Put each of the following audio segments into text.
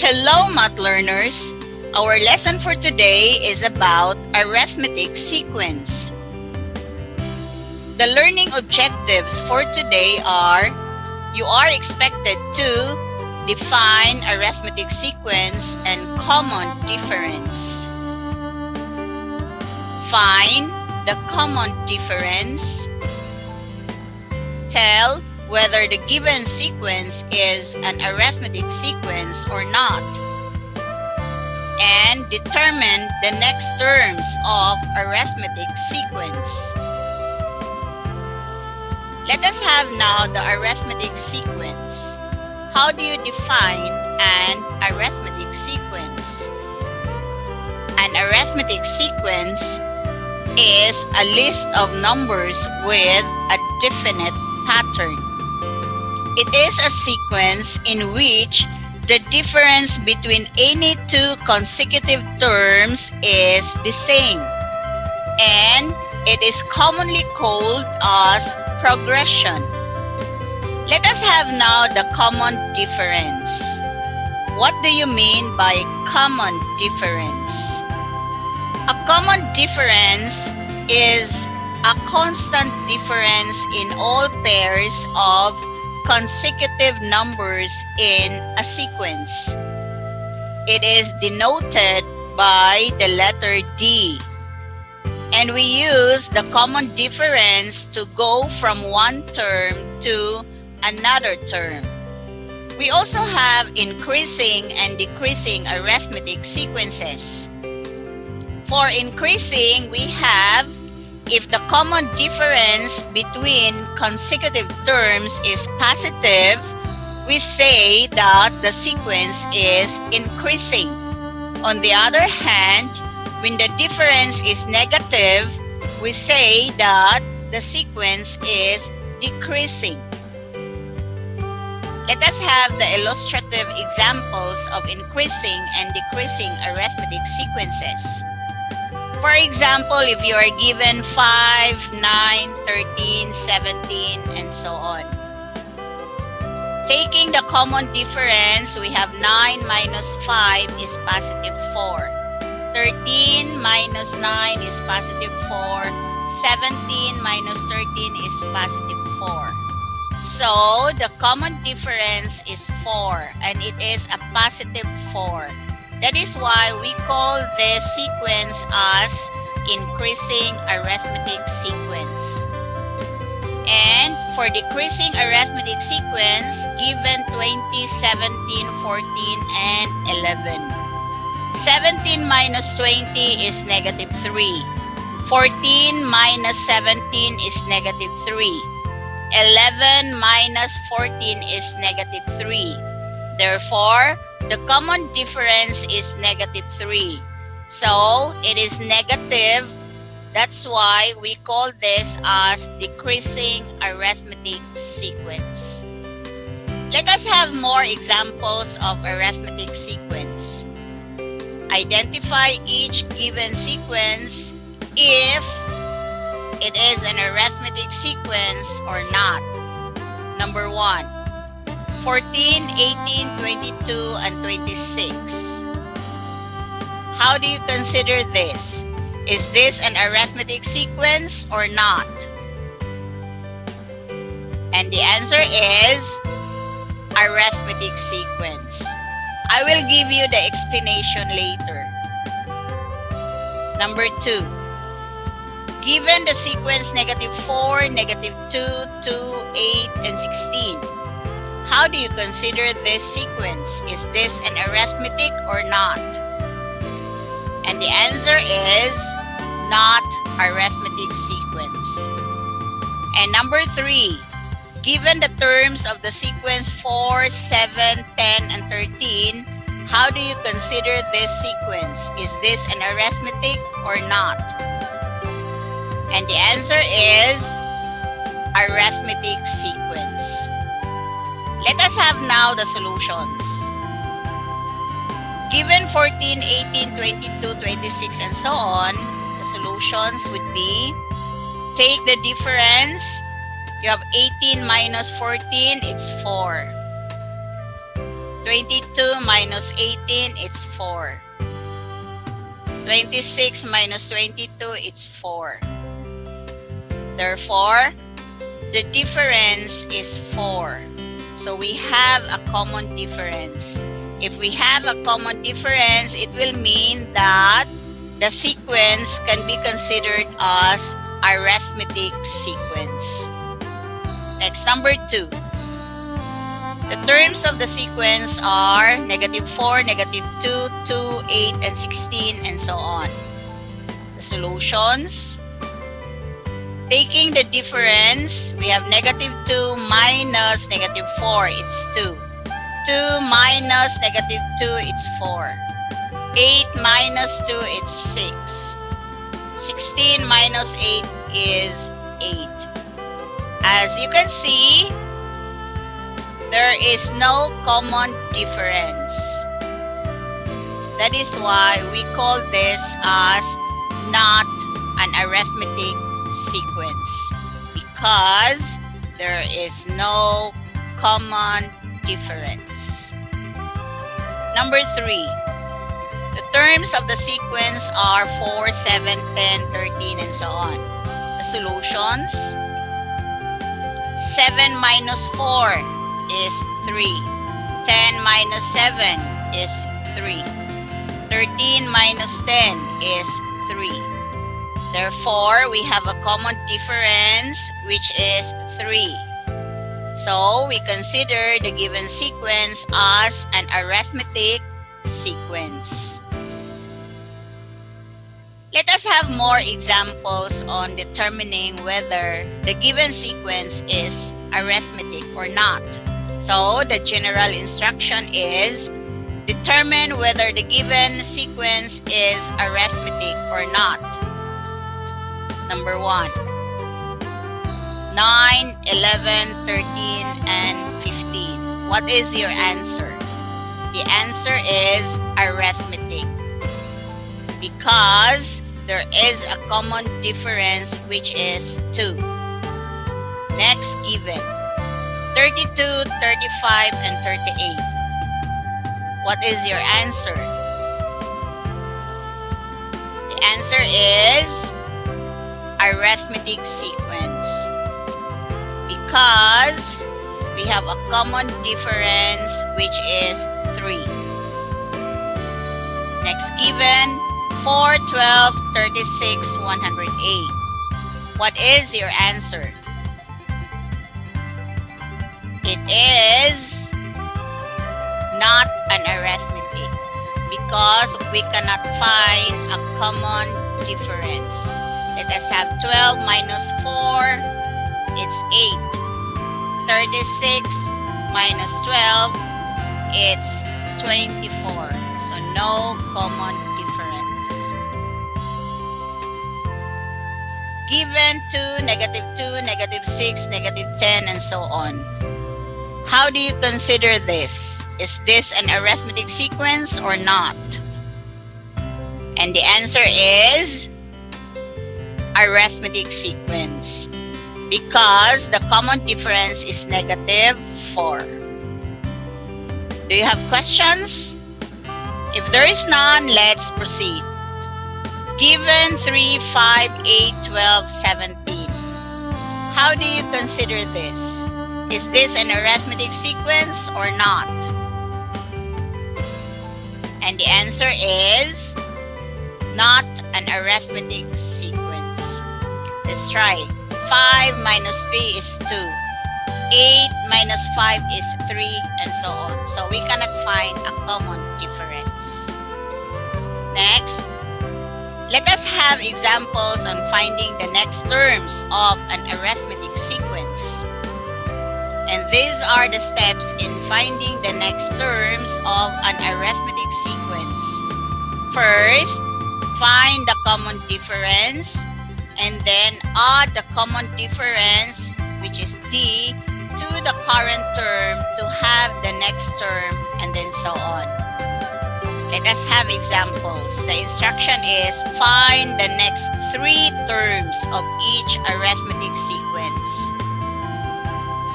Hello, math learners! Our lesson for today is about arithmetic sequence. The learning objectives for today are you are expected to define arithmetic sequence and common difference. Find the common difference. Tell whether the given sequence is an arithmetic sequence or not. And determine the next terms of arithmetic sequence. Let us have now the arithmetic sequence. How do you define an arithmetic sequence? An arithmetic sequence is a list of numbers with a definite pattern. It is a sequence in which the difference between any two consecutive terms is the same, and it is commonly called as progression. Let us have now the common difference. What do you mean by common difference? A common difference is a constant difference in all pairs of consecutive numbers in a sequence. It is denoted by the letter D. And we use the common difference to go from one term to another term. We also have increasing and decreasing arithmetic sequences. For increasing, we have if the common difference between consecutive terms is positive, we say that the sequence is increasing. On the other hand, when the difference is negative, we say that the sequence is decreasing. Let us have the illustrative examples of increasing and decreasing arithmetic sequences. For example, if you are given 5, 9, 13, 17, and so on. Taking the common difference, we have 9 minus 5 is positive 4. 13 minus 9 is positive 4. 17 minus 13 is positive 4. So, the common difference is 4 and it is a positive 4. That is why we call this sequence as increasing arithmetic sequence. And for decreasing arithmetic sequence, given 20, 17, 14, and 11. 17 minus 20 is negative 3. 14 minus 17 is negative 3. 11 minus 14 is negative 3. Therefore, the common difference is negative 3. So, it is negative. That's why we call this as decreasing arithmetic sequence. Let us have more examples of arithmetic sequence. Identify each given sequence if it is an arithmetic sequence or not. Number 1 14, 18, 22, and 26. How do you consider this? Is this an arithmetic sequence or not? And the answer is arithmetic sequence. I will give you the explanation later. Number 2. Given the sequence negative 4, negative 2, 2, 8, and 16, how do you consider this sequence? Is this an arithmetic or not? And the answer is not arithmetic sequence. And number three, given the terms of the sequence 4, 7, 10, and 13, how do you consider this sequence? Is this an arithmetic or not? And the answer is arithmetic sequence. Let us have now the solutions. Given 14, 18, 22, 26, and so on, the solutions would be take the difference. You have 18 minus 14, it's 4. 22 minus 18, it's 4. 26 minus 22, it's 4. Therefore, the difference is 4. So we have a common difference. If we have a common difference, it will mean that the sequence can be considered as arithmetic sequence. Next, number 2. The terms of the sequence are negative 4, negative 2, 2, 8, and 16, and so on. The solutions. Taking the difference, we have negative 2 minus negative 4, it's 2. 2 minus negative 2, it's 4. 8 minus 2, it's 6. 16 minus 8 is 8. As you can see, there is no common difference. That is why we call this as not an arithmetic sequence because there is no common difference. Number three, the terms of the sequence are 4, 7, 10, 13, and so on. The solutions 7 minus 4 is 3. 10 minus 7 is 3. 13 minus 10 is 3. Therefore, we have a common difference which is 3. So, we consider the given sequence as an arithmetic sequence. Let us have more examples on determining whether the given sequence is arithmetic or not. So the general instruction is determine whether the given sequence is arithmetic or not. Number 1. 9, 11, 13, and 15. What is your answer? The answer is arithmetic because there is a common difference which is 2. Next given. 32, 35, and 38. What is your answer? The answer is arithmetic sequence. Because we have a common difference which is 3. Next given, 4, 12, 36, 108. What is your answer? It is not an arithmetic because we cannot find a common difference. Let us have 12 minus 4, it's 8. 36 minus 12, it's 24. So no common difference. Given 2, negative 2, negative 6, negative 10, and so on. How do you consider this? Is this an arithmetic sequence or not? And the answer is arithmetic sequence because the common difference is negative 4. Do you have questions? If there is none, let's proceed. Given 3, 5, 8, 12, 17. How do you consider this? Is this an arithmetic sequence or not? And the answer is not an arithmetic sequence. Let's try. 5 minus 3 is 2. 8 minus 5 is 3 and so on. So we cannot find a common difference. Next, let us have examples on finding the next terms of an arithmetic sequence. And these are the steps in finding the next terms of an arithmetic sequence. First, find the common difference and then add the common difference, which is D, to the current term to have the next term and then so on. Let us have examples. The instruction is find the next three terms of each arithmetic sequence.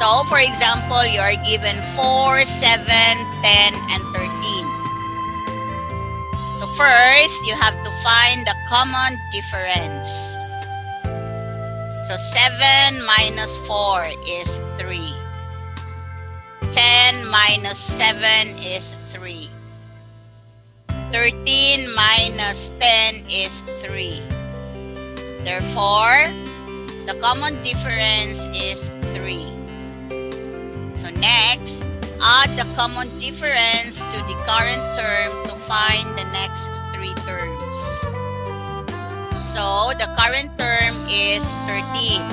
So, for example, you are given 4, 7, 10, and 13. So first, you have to find the common difference. So 7 minus 4 is 3. 10 minus 7 is 3. 13 minus 10 is 3. Therefore, the common difference is 3. So next, add the common difference to the current term to find the next three terms. So the current term is 13.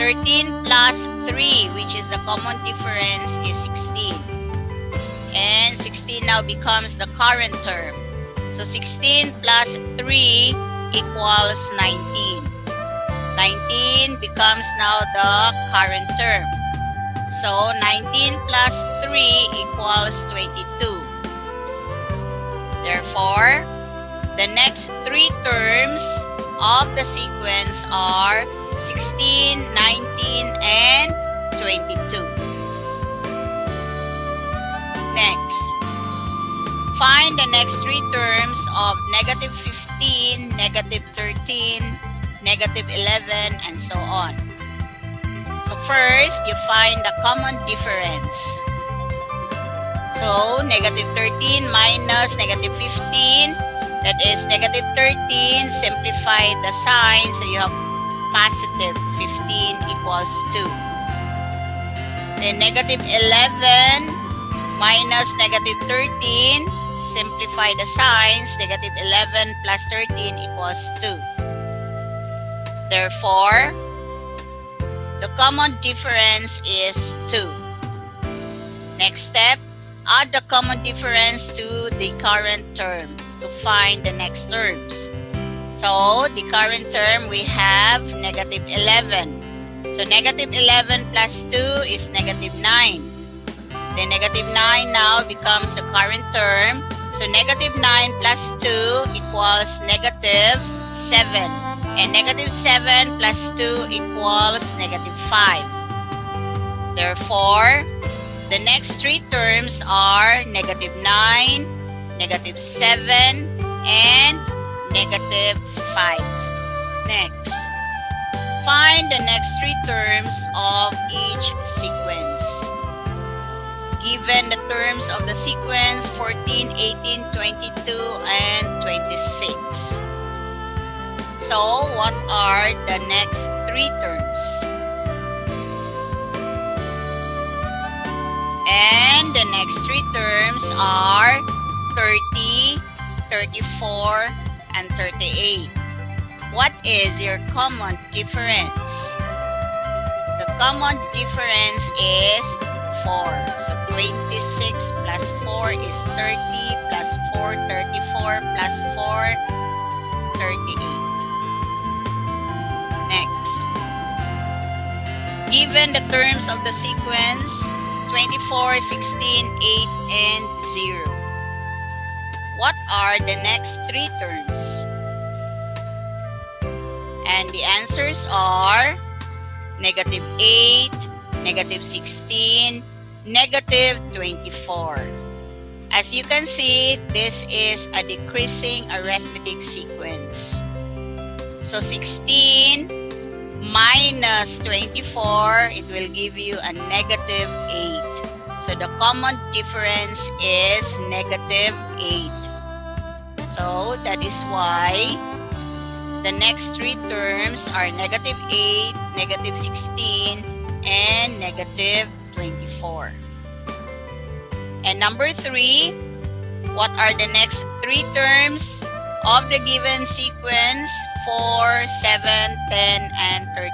13 plus 3, which is the common difference, is 16. And 16 now becomes the current term. So 16 plus 3 equals 19. 19 becomes now the current term. So 19 plus 3 equals 22. Therefore, the next three terms of the sequence are 16, 19, and 22. Next, find the next three terms of negative 15, negative 13, negative 11, and so on. So first, you find the common difference. So, negative 13 minus negative 15, that is negative 13, simplify the sign, so you have positive 15 equals 2. Then negative 11 minus negative 13, simplify the signs, negative 11 plus 13 equals 2. Therefore, the common difference is 2. Next step, add the common difference to the current term to find the next terms. So, the current term, we have negative 11. So, negative 11 plus 2 is negative 9. The negative 9 now becomes the current term. So, negative 9 plus 2 equals negative 7. And negative 7 plus 2 equals negative 5. Therefore, the next three terms are negative 9, negative 7, and negative 5. Next, find the next three terms of each sequence. Given the terms of the sequence 14, 18, 22, and 26. So, what are the next three terms? And the next three terms are 30, 34, and 38. What is your common difference? The common difference is 4. So 26 plus 4 is 30 plus 4, 34 plus 4, 38. Next. Given the terms of the sequence 24, 16, 8, and 0. What are the next three terms? And the answers are negative 8, negative 16, negative 24. As you can see, this is a decreasing arithmetic sequence. So 16 minus 24, it will give you a negative 8. So the common difference is negative 8. So that is why the next three terms are negative 8, negative 16, and negative 24. And number 3, what are the next three terms of the given sequence 4, 7, 10, and 13?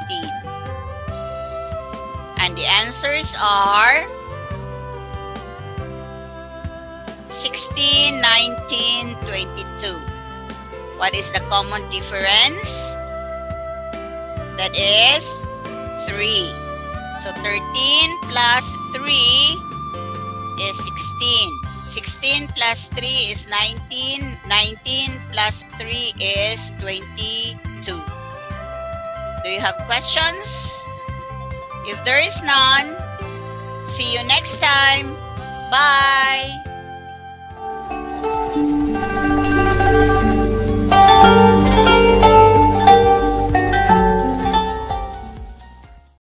And the answers are 16, 19, 22. What is the common difference? That is 3. So 13 plus 3 is 16. 16 plus 3 is 19. 19 plus 3 is 22. Do you have questions? If there is none, see you next time.